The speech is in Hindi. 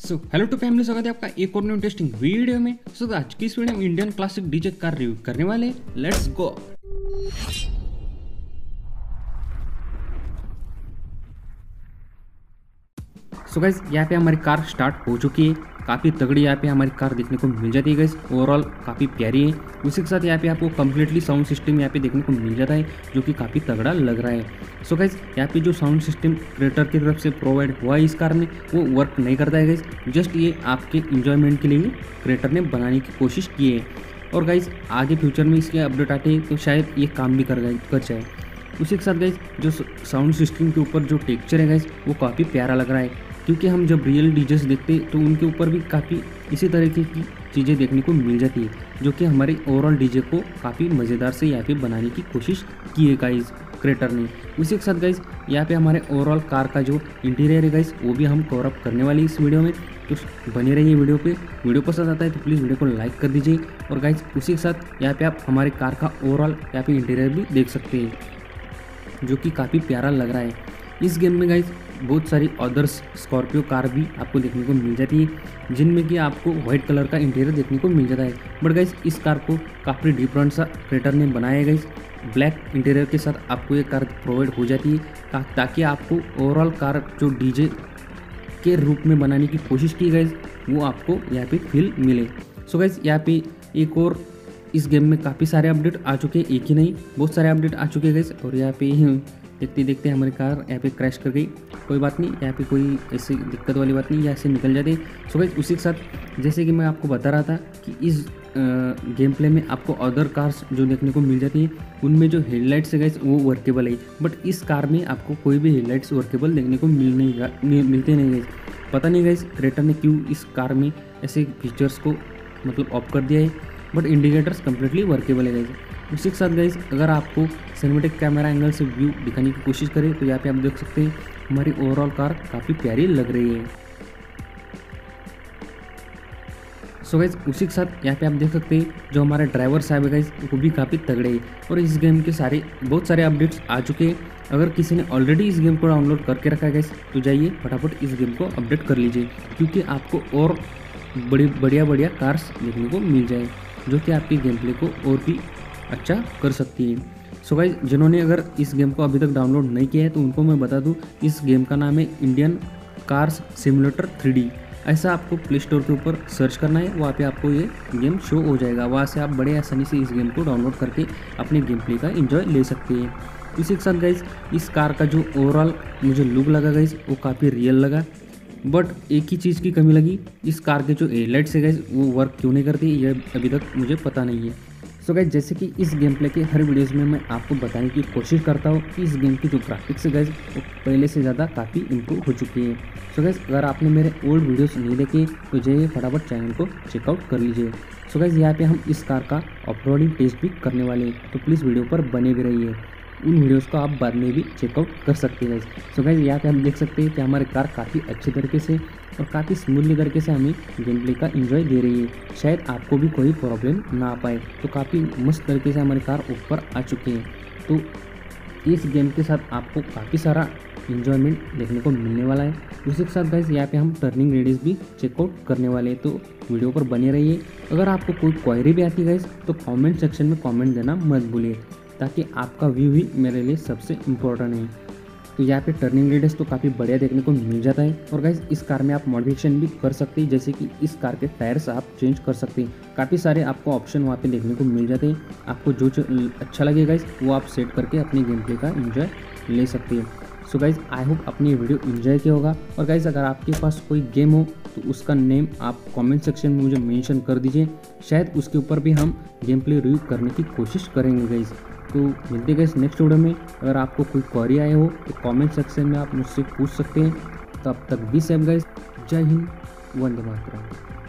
सो हेलो टू फैमिली स्वागत है आपका एक और न्यू इंटरेस्टिंग वीडियो में। सो so, आज की इस वीडियो में Indian classic DJ car review करने वाले लेट्स गो सो गैस यहाँ पे हमारी कार स्टार्ट हो चुकी है। काफ़ी तगड़ी यहाँ पे हमारी कार देखने को मिल जाती है गैस ओवरऑल काफ़ी प्यारी है। उसी के साथ यहाँ पे आपको कम्प्लीटली साउंड सिस्टम यहाँ पे देखने को मिल जाता है, जो कि काफ़ी तगड़ा लग रहा है। सो गैस यहाँ पे जो साउंड सिस्टम क्रिएटर की तरफ़ से प्रोवाइड हुआ है इस कार में, वो वर्क नहीं करता है गैस जस्ट ये आपके इंजॉयमेंट के लिए क्रिएटर ने बनाने की कोशिश की है। और गाइज़ आगे फ्यूचर में इसके अपडेट आते हैं तो शायद ये काम भी कर कर जाए। उसी के साथ गाइज़ जो साउंड सिस्टम के ऊपर जो टेक्चर है गाइज़ वो काफ़ी प्यारा लग रहा है। क्योंकि हम जब रियल डीजेस देखते हैं तो उनके ऊपर भी काफ़ी इसी तरीके की चीज़ें देखने को मिल जाती है, जो कि हमारे ओवरऑल डीजे को काफ़ी मज़ेदार से यहाँ पे बनाने की कोशिश की है गाइज़ क्रेटर ने। उसी के साथ गाइज़ यहाँ पे हमारे ओवरऑल कार का जो इंटीरियर है गाइज़ वो भी हम कवर अप करने वाले इस वीडियो में। तो बने रहिए वीडियो पे। वीडियो पसंद आता है तो प्लीज़ वीडियो को लाइक कर दीजिए। और गाइज़ उसी के साथ यहाँ पे आप हमारे कार का ओवरऑल यहाँ पे इंटीरियर भी देख सकते हैं, जो कि काफ़ी प्यारा लग रहा है। इस गेम में गाइज़ बहुत सारी अदर्स स्कॉर्पियो कार भी आपको देखने को मिल जाती है, जिनमें कि आपको व्हाइट कलर का इंटीरियर देखने को मिल जाता है। बट गाइज़ इस कार को काफ़ी डिफरेंट सा क्रेटर ने बनाया गाइज़ ब्लैक इंटीरियर के साथ आपको ये कार प्रोवाइड हो जाती है ताकि आपको ओवरऑल कार जो डीजे के रूप में बनाने की कोशिश की गई वो आपको यहाँ पे फील मिले। सो गाइज़ यहाँ पे एक और इस गेम में काफ़ी सारे अपडेट आ चुके हैं, एक ही नहीं, बहुत सारे अपडेट आ चुके हैं और यहाँ पे देखते देखते हमारी कार यहाँ पे क्रैश कर गई। कोई बात नहीं, यहाँ पे कोई ऐसी दिक्कत वाली बात नहीं, यहाँ से निकल जाती। सो भाई उसी के साथ, जैसे कि मैं आपको बता रहा था कि इस गेम प्ले में आपको अदर कार्स जो देखने को मिल जाती है, उनमें जो हेडलाइट्स है गैस वो वर्केबल है। बट इस कार में आपको कोई भी हेडलाइट्स वर्केबल देखने को मिल नहीं मिलते नहीं गए पता नहीं गई क्रेटर ने क्यों इस कार में ऐसे फीचर्स को मतलब ऑफ़ कर दिया है। बट इंडिकेटर्स कम्प्लीटली वर्केबल है गई उसी के साथ गाइज़ अगर आपको सिनेमेटिक कैमरा एंगल से व्यू दिखाने की कोशिश करें तो यहाँ पे आप देख सकते हैं, हमारी ओवरऑल कार काफ़ी प्यारी लग रही है। सो गाइज़ उसी के साथ यहाँ पे आप देख सकते हैं, जो हमारे ड्राइवर साहब है गाइज़ वो भी काफ़ी तगड़े हैं। और इस गेम के सारे, बहुत सारे अपडेट्स आ चुके हैं। अगर किसी ने ऑलरेडी इस गेम को डाउनलोड करके रखा है गाइज़ तो जाइए, फटाफट इस गेम को अपडेट कर लीजिए, क्योंकि आपको और बड़ी बढ़िया बढ़िया कार्स देखने को मिल जाए, जो कि आपकी गेम प्ले को और भी अच्छा कर सकती है। सो गाइज़ जिन्होंने अगर इस गेम को अभी तक डाउनलोड नहीं किया है तो उनको मैं बता दूँ, इस गेम का नाम है इंडियन कार्स सिमुलेटर थ्री ऐसा आपको प्ले स्टोर के ऊपर सर्च करना है, वहाँ पे आपको ये गेम शो हो जाएगा। वहाँ से आप बड़े आसानी से इस गेम को डाउनलोड करके अपने गेम प्ले का इन्जॉय ले सकते हैं। इसी के साथ गाइज़ इस कार का जो ओवरऑल मुझे लुक लगा गाइज़ वो काफ़ी रियल लगा। बट एक ही चीज़ की कमी लगी, इस कार के जो एयरलाइट्स है गाइज़ वो वर्क क्यों नहीं करती, ये अभी तक मुझे पता नहीं है। सो गैस जैसे कि इस गेम प्ले के हर वीडियोज़ में मैं आपको बताने की कोशिश करता हूँ कि इस गेम की जो ग्राफिक्स है गैस वो पहले से ज़्यादा काफ़ी इम्प्रूव हो चुकी है। सो गैस अगर आपने मेरे ओल्ड वीडियोस नहीं देखे तो जाइए फटाफट चैनल को चेकआउट कर लीजिए। सो गैस यहाँ पे हम इस कार का ऑफ़ टेस्ट भी करने वाले हैं। तो प्लीज़ वीडियो पर बने भी रहिए। उन वीडियोस को आप बाद में भी चेकआउट कर सकते हैं सो गाइज़ यहाँ पे हम देख सकते हैं कि हमारी कार काफ़ी अच्छे तरीके से और काफ़ी स्मूथली तरीके से हमें गेम प्ले का इन्जॉय दे रही है। शायद आपको भी कोई प्रॉब्लम ना आ पाए तो काफ़ी मस्त तरीके से हमारी कार ऊपर आ चुकी है। तो इस गेम के साथ आपको काफ़ी सारा इन्जॉयमेंट देखने को मिलने वाला है। उसी के साथ गाइज़ यहाँ पे हम टर्निंग रेडियस भी चेकआउट करने वाले हैं। तो वीडियो पर बने रहिए। अगर आपको कोई क्वायरी भी आती गाइज़ तो कमेंट सेक्शन में कमेंट देना मत भूलिए। ताकि आपका व्यू ही मेरे लिए सबसे इम्पोर्टेंट है। तो यहाँ पे टर्निंग रेडियस तो काफ़ी बढ़िया देखने को मिल जाता है। और गाइज़ इस कार में आप मॉडिफिकेशन भी कर सकते हैं, जैसे कि इस कार के टायर्स आप चेंज कर सकते हैं। काफ़ी सारे आपको ऑप्शन वहाँ पे देखने को मिल जाते हैं। आपको जो अच्छा लगे गाइज़ वो आप सेट करके अपने गेम प्ले का इन्जॉय ले सकते हैं। सो गाइज़ आई होप अपनी वीडियो इन्जॉय किया होगा। और गाइज़ अगर आपके पास कोई गेम हो तो उसका नेम आप कमेंट सेक्शन में मुझे मेंशन कर दीजिए। शायद उसके ऊपर भी हम गेम प्ले रिव्यू करने की कोशिश करेंगे गाइज़ तो मिलते गए नेक्स्ट वीडियो में। अगर आपको कोई क्वारी आए हो तो कमेंट सेक्शन में आप मुझसे पूछ सकते हैं। तब तक भी सेम गए जय हिंद, वंदे मातरम।